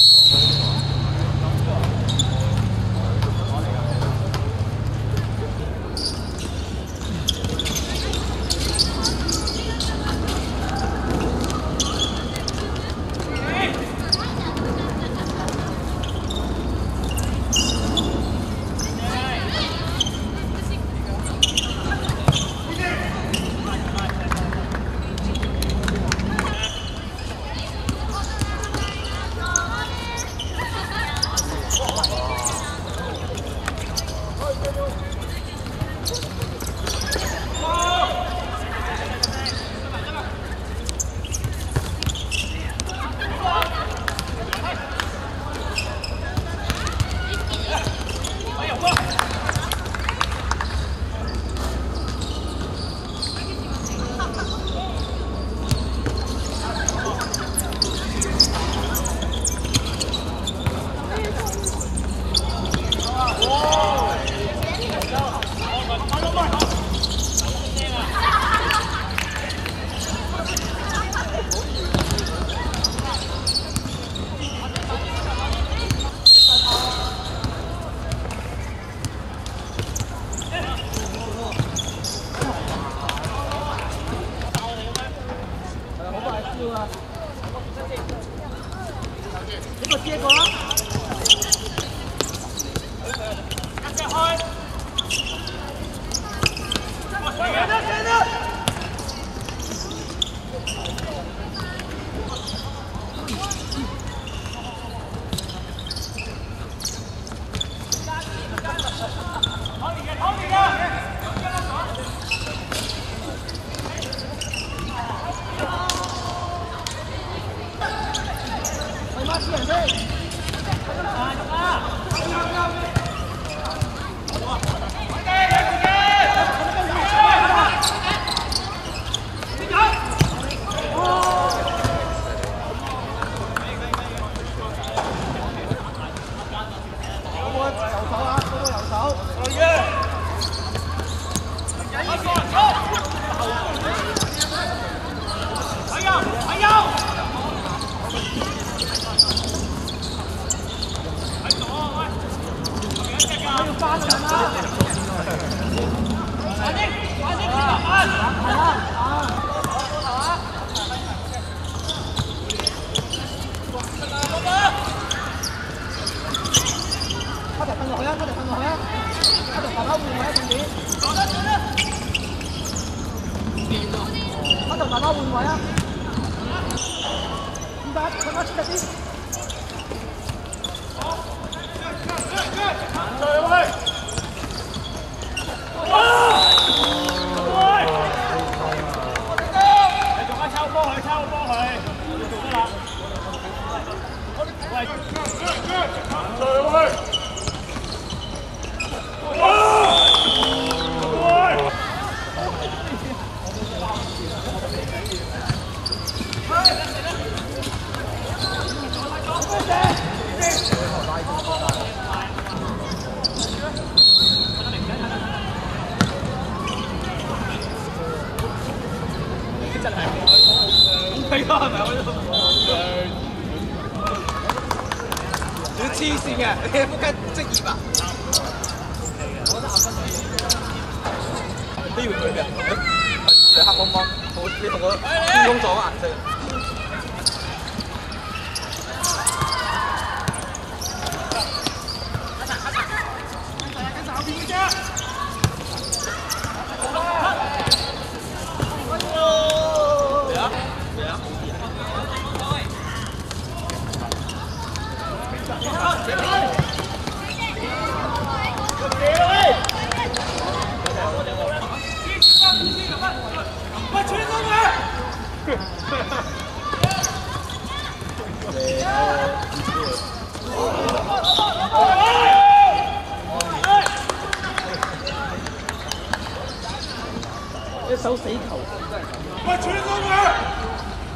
Yes. しや。Good, good, good. 对，你赶快！抄波去，抽波去，做得啦。你不该正义吧？我覺得阿芬呢邊對面，你黑蒙蒙，好你同我天空撞顏色。Yeah. 手死球！快傳到我！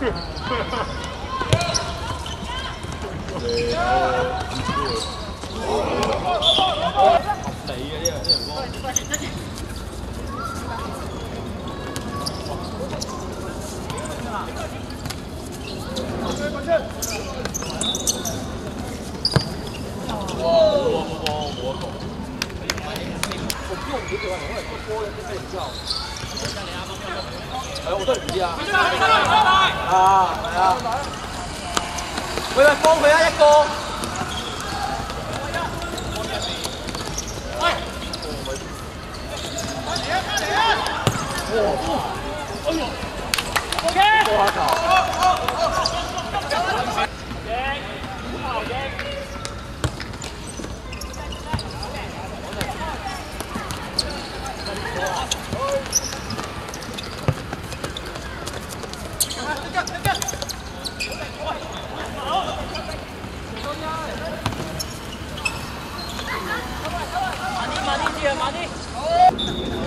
地嘅啫。系啊，我都系唔知啊。啊，系啊。喂喂，帮佢啊一个。哇！哎呦！OK。 马丁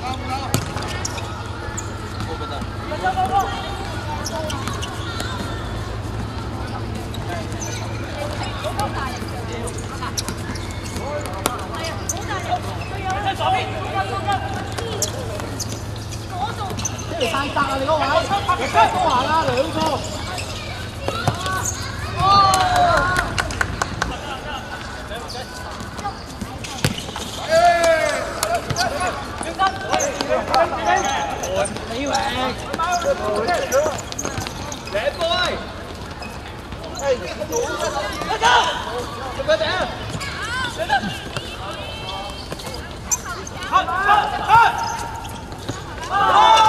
Come on. 晒格啊！你嗰位，你真系高下啦，两个。李荣， để cô ơi. Ê, không đủ. Lên đâu? Lên đâu? Lên đâu? Hop, hop, hop!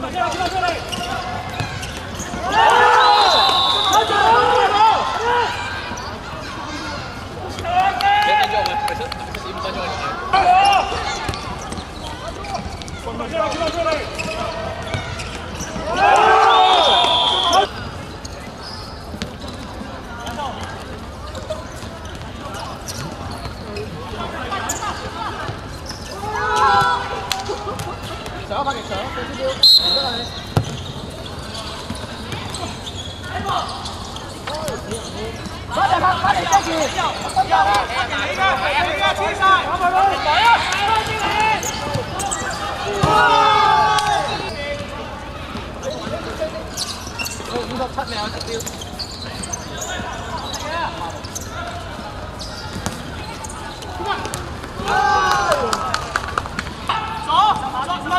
行きましょう。快点走马上走